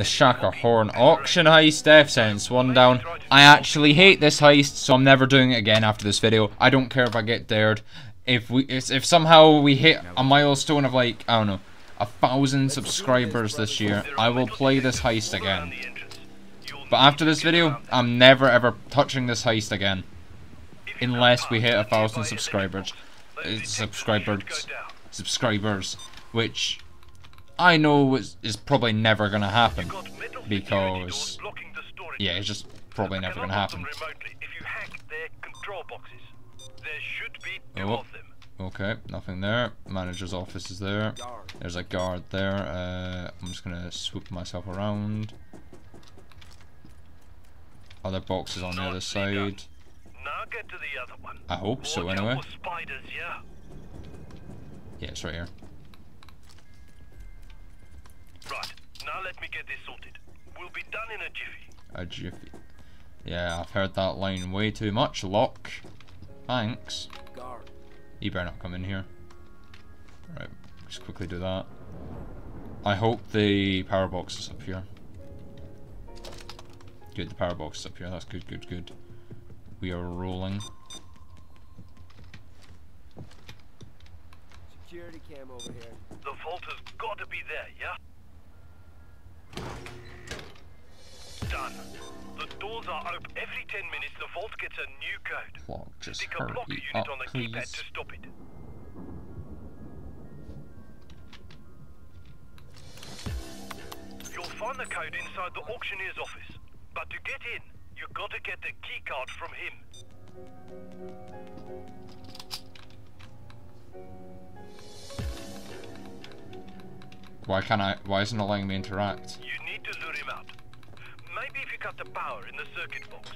The Shacklethorne auction heist, F sentence one down. I actually hate this heist, so I'm never doing it again after this video. I don't care if I get dared. If we, if somehow we hit a milestone of like, I don't know, a thousand subscribers this year, I will play this heist again. But after this video, I'm never ever touching this heist again. Unless we hit a thousand subscribers. Uh, subscribers. Subscribers. Which I know is, is probably never going to happen. Because, yeah, it's just probably never going to happen. Oh, okay, nothing there. Manager's office is there. There's a guard there. Uh, I'm just going to swoop myself around. Other boxes on the other side. I hope so, anyway. Yeah, it's right here. Right, now let me get this sorted. We'll be done in a jiffy. A jiffy. Yeah, I've heard that line way too much. Locke. Thanks. Guard. You better not come in here. Right, just quickly do that. I hope the power box is up here. Good, the power box is up here. That's good, good, good. We are rolling. Security cam over here. Every 10 minutes, the vault gets a new code. Clock, just Stick a blocker unit up, on the please. keypad to stop it. You'll find the code inside the auctioneer's office. But to get in, you've got to get the keycard from him. Why can't I? Why isn't it letting me interact? Maybe if cut the power in the circuit box.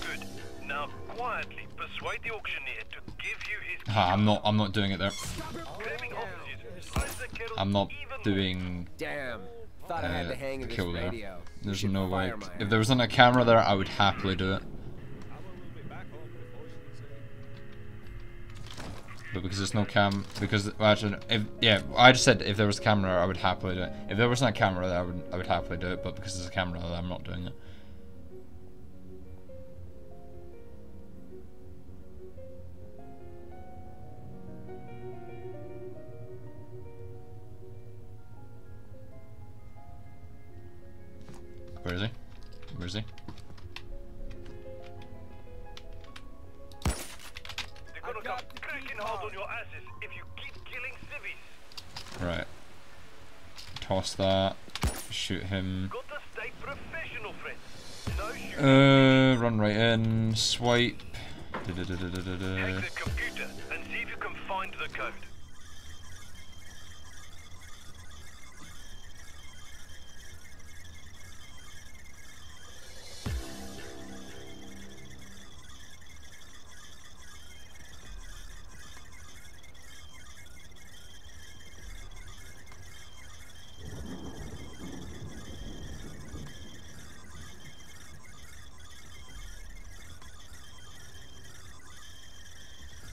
Good. Now quietly persuade the auctioneer to give you his Ah, I'm not. I'm not doing it there. Claiming offices, slice the kettle I'm not doing Damn. Thought I had uh, the hang of this kill there. There's no way. If there wasn't a camera there, I would happily do it. But because there's no cam, because actually, if yeah, I just said if there was a camera, I would happily do it. If there wasn't a camera I would I would happily do it. But because there's a camera I'm not doing it. Right. Toss that. Shoot him. Got to stay professional, friend. No shooting. Uh, run right in. Swipe.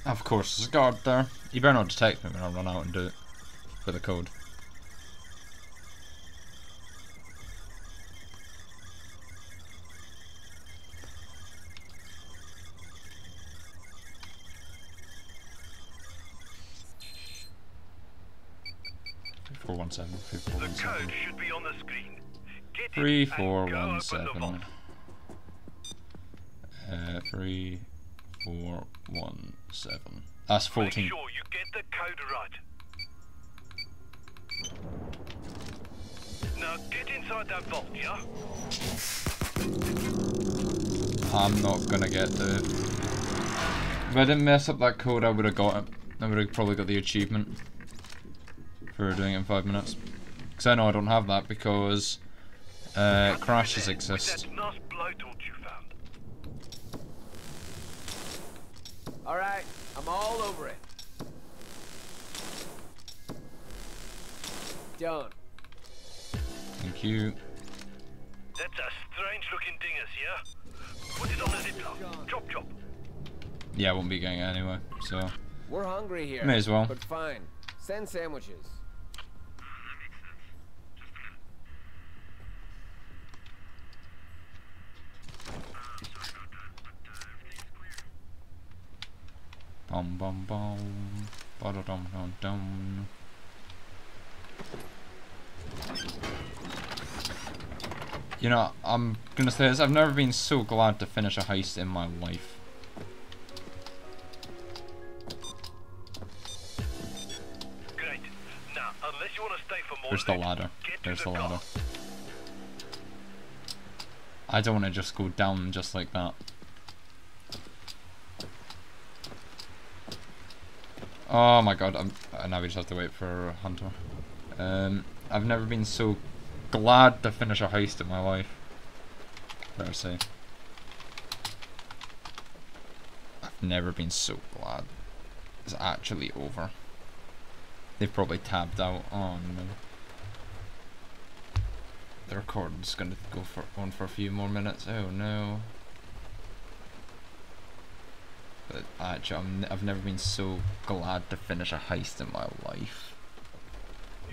Of course, there's a guard there. You better not detect me when I run out and do it. For the code. Three four one seven. Three four The one code seven. should be on the screen. Get it Three four one seven. Uh, three four one seven. That's Make fourteen. sure you get the code right. Now get inside that vault, yeah? I'm not gonna get the. If I didn't mess up that code, I would have got it. I would have probably got the achievement for doing it in five minutes. Because I know I don't have that because uh, crashes exist. that nice blowtorch you found. All right, I'm all over it. Done. Thank you. That's a strange looking dingus, yeah? Put it on the ziplock. Chop chop. Yeah, I won't be going it anyway, so We're hungry here. May as well. But fine. Send sandwiches. Bum bum bum. Ba-da-dum dum dum. You know, I'm gonna say this, I've never been so glad to finish a heist in my life. Great. Now, unless you want to stay for more There's the ladder. There's the car. ladder. I don't want to just go down just like that. Oh my god, I'm, uh, now we just have to wait for Hunter. Um, I've never been so glad to finish a heist in my life. Better say. I've never been so glad. It's actually over. They've probably tabbed out. Oh no. The recording's gonna go for on for a few more minutes. Oh no. But actually, I'm, n- I've never been so glad to finish a heist in my life.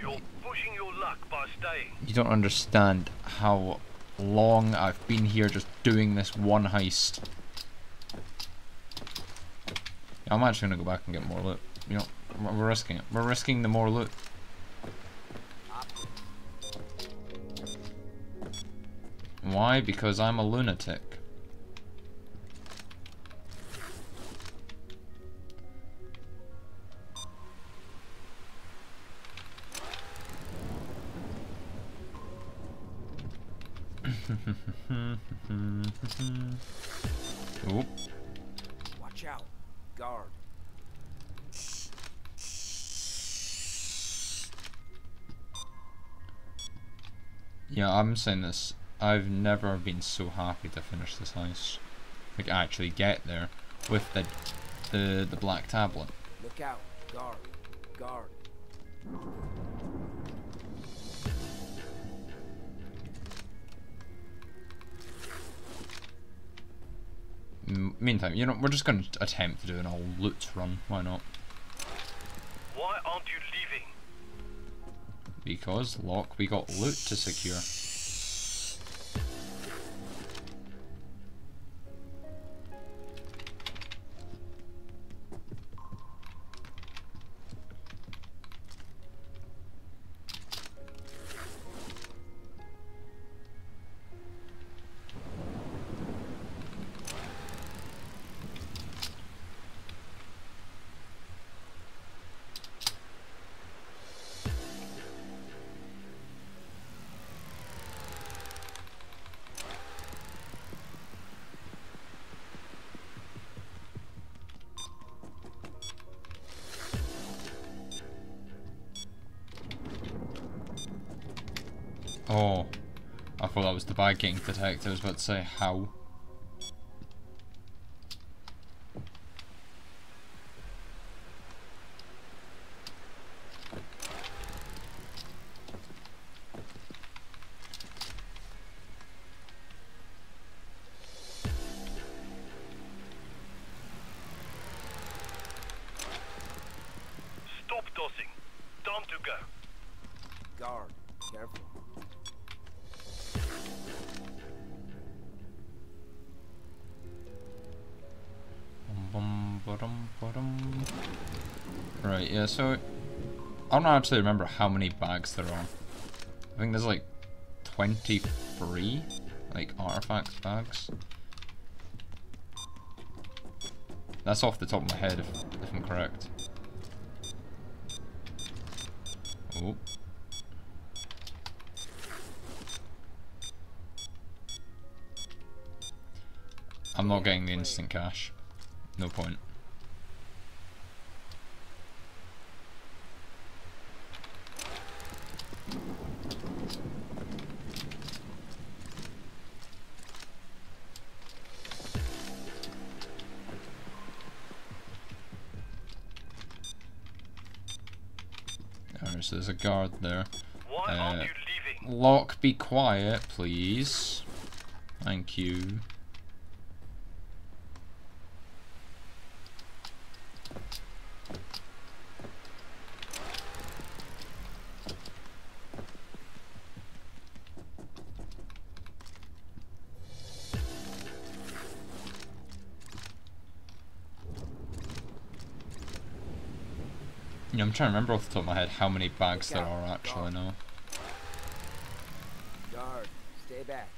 You're pushing your luck by staying. You don't understand how long I've been here just doing this one heist. I'm actually gonna go back and get more loot. You know, we're risking it. We're risking the more loot. Why? Because I'm a lunatic. I'm saying this. I've never been so happy to finish this heist. Like actually get there with the the the black tablet. Look out. Guard. Guard. M meantime, you know, we're just gonna attempt to do an old loot run. Why not? Why aren't you leaving? Because Locke, we got loot to secure. Oh, I thought that was the bag getting detected. I was about to say how. Ba-dum, ba-dum. Right, yeah, so I don't actually remember how many bags there are. I think there's like 23 like artifacts bags. That's off the top of my head if, if I'm correct. Oh. I'm not getting the instant cash. No point. There's a guard there. Why Uh, aren't you leaving? Locke, be quiet, please. Thank you. Yeah, I'm trying to remember off the top of my head how many bags there are actually now. Guard, stay back.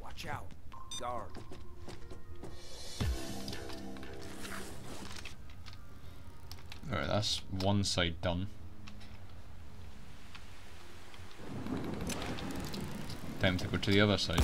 Watch out. Guard. Alright, that's one side done. Time to go to the other side.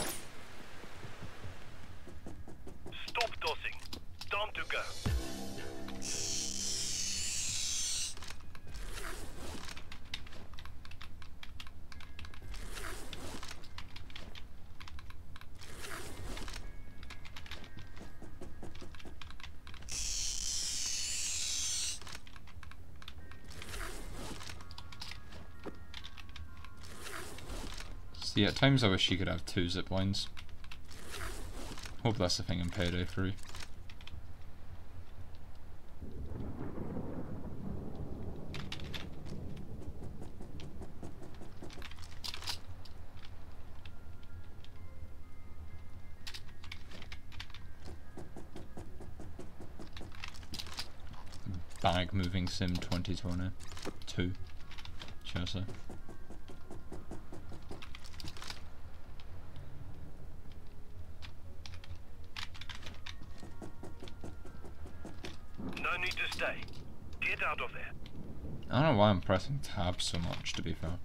See, at times I wish you could have two zip lines. Hope that's the thing in Payday 3. Bag moving sim 2020 2 shall No need to stay. Get out of there. I don't know why I'm pressing tab so much to be fair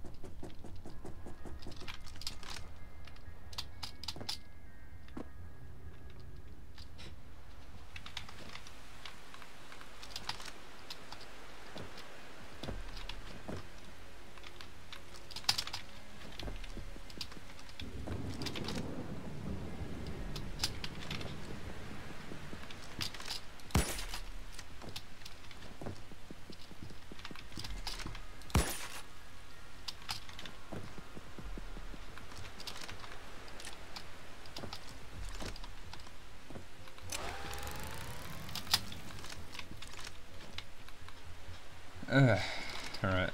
Ugh. Alright.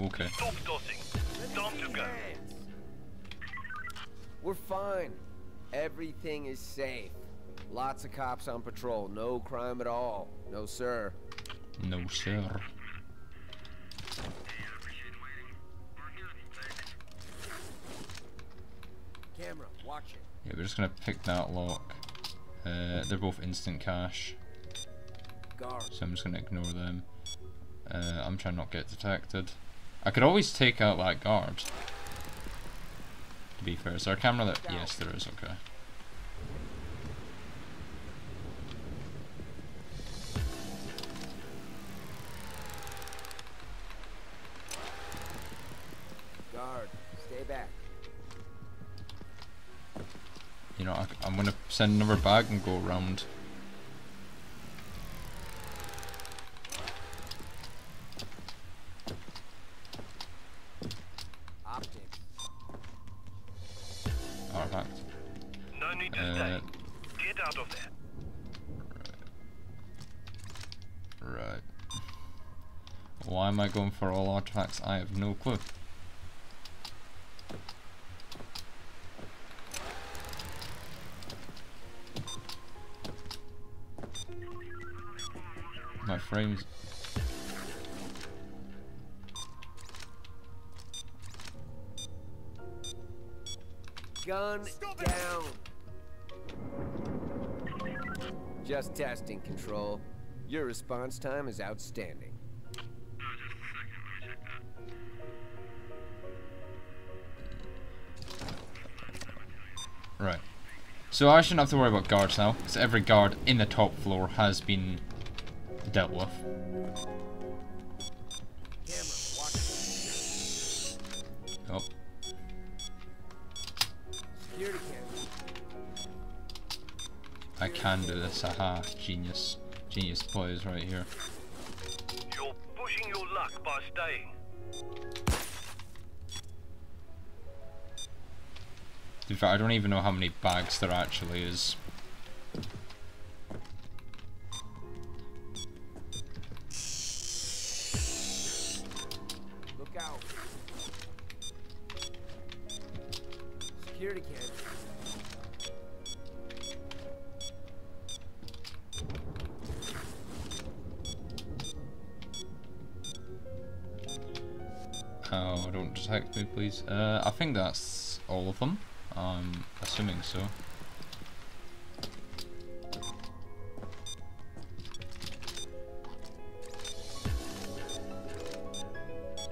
Okay. Stop tossing. Time to go. We're fine. Everything is safe. Lots of cops on patrol. No crime at all. No, sir. No sir. Yeah, we're just gonna pick that lock. Uh, they're both instant cash, Guard. so I'm just gonna ignore them. Uh, I'm trying not to get detected. I could always take out that guard. To be fair, is there a camera that? Yes, there is. Okay. Guard, stay back. You know, I, am gonna send another bag and go around. Artifact. No need to Uh, stay. Get out of there. Right. Why am I going for all artifacts? I have no clue. Frames. Gun down. Just testing control. Your response time is outstanding. Right. So I shouldn't have to worry about guards now, because every guard in the top floor has been dealt with. Camera, watch it. Oh, I can do this. Aha, genius. Genius plays right here. You're pushing your luck by staying. I don't even know how many bags there actually is. Oh, don't detect me, please. Uh, I think that's all of them. I'm assuming so.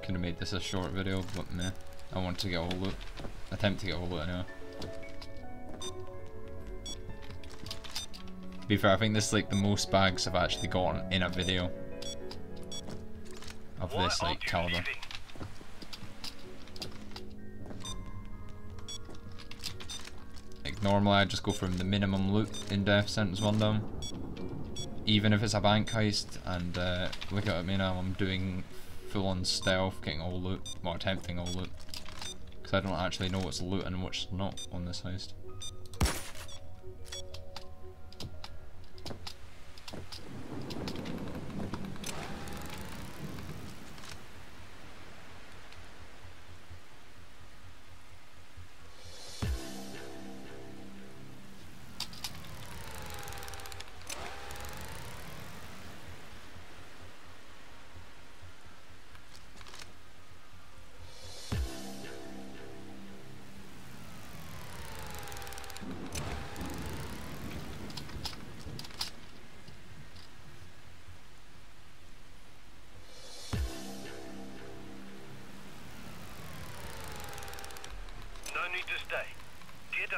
Could have made this a short video, but meh. I want to get all loot. Attempt to get all loot anyway. To be fair, I think this is like the most bags I've actually gotten in a video. Of this like caliber. Like normally I just go from the minimum loot in Death Sentence 1 down. Even if it's a bank heist and uh, look at me now, I'm doing full on stealth, getting all loot, well attempting all loot. Because I don't actually know what's loot and what's not on this heist.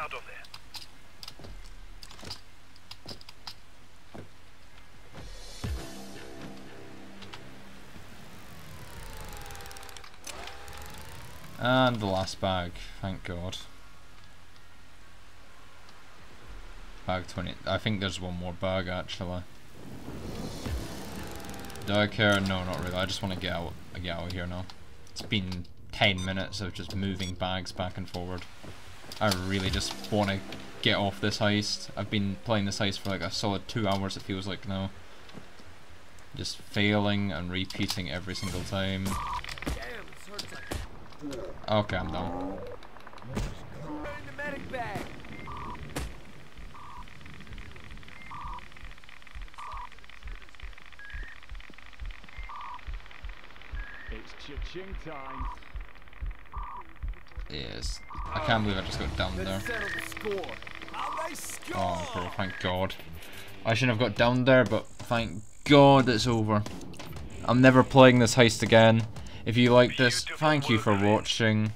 Out of there. And the last bag, thank god. Bag 20. I think there's one more bag actually. Do I care? No, not really. I just want to get out, get out of here now. It's been 10 minutes of just moving bags back and forward. I really just want to get off this heist. I've been playing this heist for like a solid two hours it feels like now. Just failing and repeating every single time. Okay, I'm done. It's cha-ching time. Yes. I can't believe I just got down there. Oh, bro, thank God. I shouldn't have got down there, but thank God it's over. I'm never playing this heist again. If you like this, thank you for watching.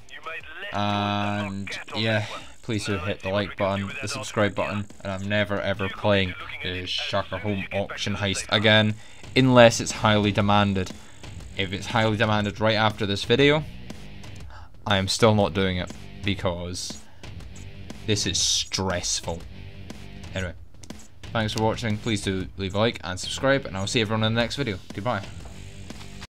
And yeah, please do hit the like button, the subscribe button, and I'm never ever playing the Shacklethorne auction heist again, unless it's highly demanded. If it's highly demanded right after this video, I am still not doing it because this is stressful. Anyway, thanks for watching. Please do leave a like and subscribe, and I'll see everyone in the next video. Goodbye.